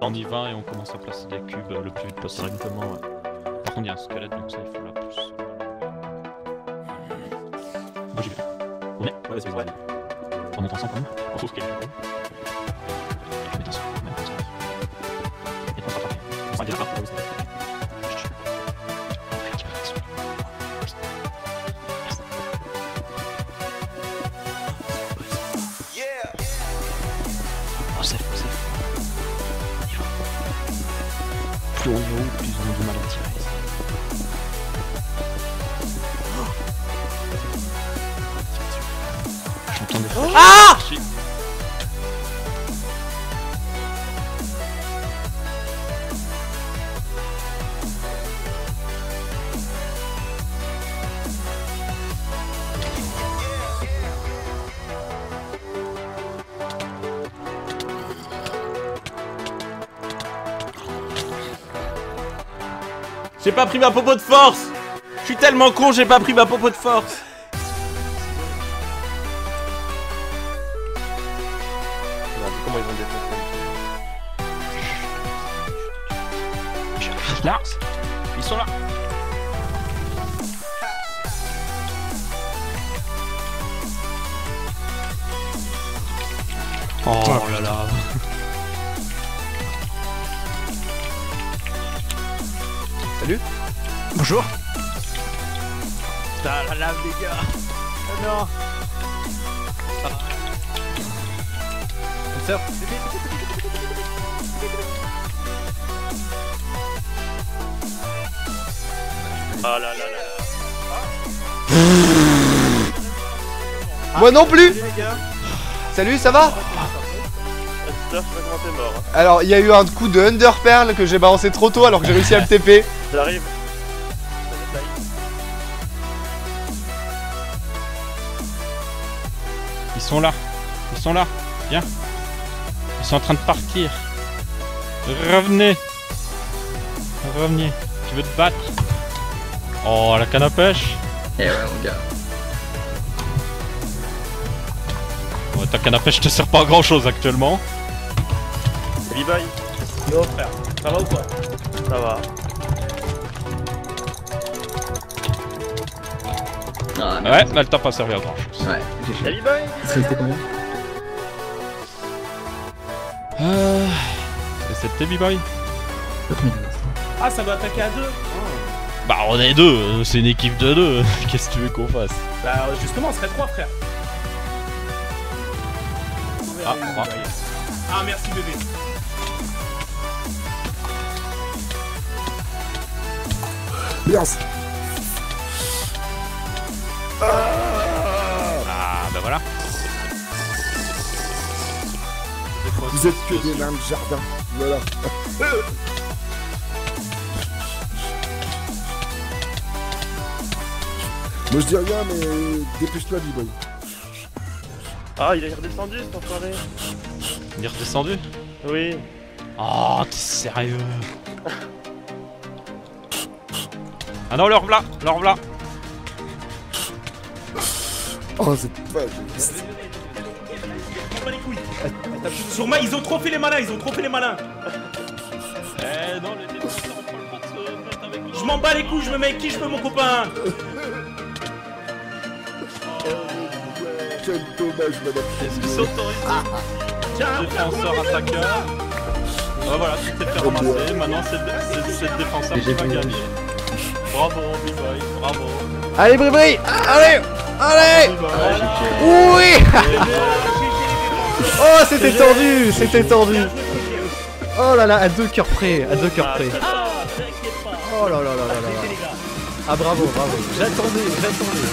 On y va et on commence à placer des cubes le plus vite possible. Directement, ouais. Par contre, il y a un squelette, donc ça, il faut la pousse. Moi, j'y vais. On est Ouais, c'est vrai. On est ensemble quand même On trouve quelqu'un. On est haut, plus on a du mal à tirer. J'entends des flèches. Ah J'ai pas pris ma popo de force. Je suis tellement con, j'ai pas pris ma popo de force. Ils. Là Ils sont là. Oh là là Salut. Bonjour. Putain la lave les gars. Oh non. Une sœur Ah là là là là. Moi non plus. Salut ça va? Esther, je sais pas comment t'es mort. hein. Alors, il y a eu un coup de Under Pearl que j'ai balancé trop tôt alors que j'ai réussi à le TP. J'arrive. Ils sont là Ils sont là Viens Ils sont en train de partir Revenez Revenez Tu veux te battre Oh la canne à pêche Eh ouais, mon gars. Ouais, ta canne à pêche te sert pas à grand chose actuellement. Bye. Yo frère, ça va ou quoi? Ça va. Ah, Ouais, mais elle t'a pas servi à grand chose. Ouais, j'ai fait. Salut, bye. C'était combien Euh... C'était Ah ça doit attaquer à deux Bah on est deux, euh, c'est une équipe de deux. Qu'est-ce que tu veux qu'on fasse? Bah justement on serait trois frères Ah, moi. Ah merci bébé Ah bah voilà. Vous êtes que des nains de jardin. Voilà. Moi je dis rien, mais dépêche-toi, B-Boy. Ah, il est redescendu cet enfoiré. Il est redescendu? Oui. Oh, t'es sérieux? Ah non, leur v'là Leur v'là Oh, c'est pas Sur ils ont trop fait les malins, ils ont trop fait les malins. Eh non, les Je m'en bats les couilles, je me mets avec qui je veux mon copain? Quel dommage, madame. Est-ce que c'est autorisé? Tiens. Défenseur, attaqueur. Ouais, voilà, tu t'es fait ramasser. Maintenant, c'est le défenseur qui va gagner. Bravo, B-Boy, bravo. Allez, Bribri Allez Allez. Oui Oh, c'était tendu C'était tendu Oh là là, à deux cœurs près, à deux cœurs près. Oh là là là là là là. Ah bravo, bravo. J'attendais, j'attendais.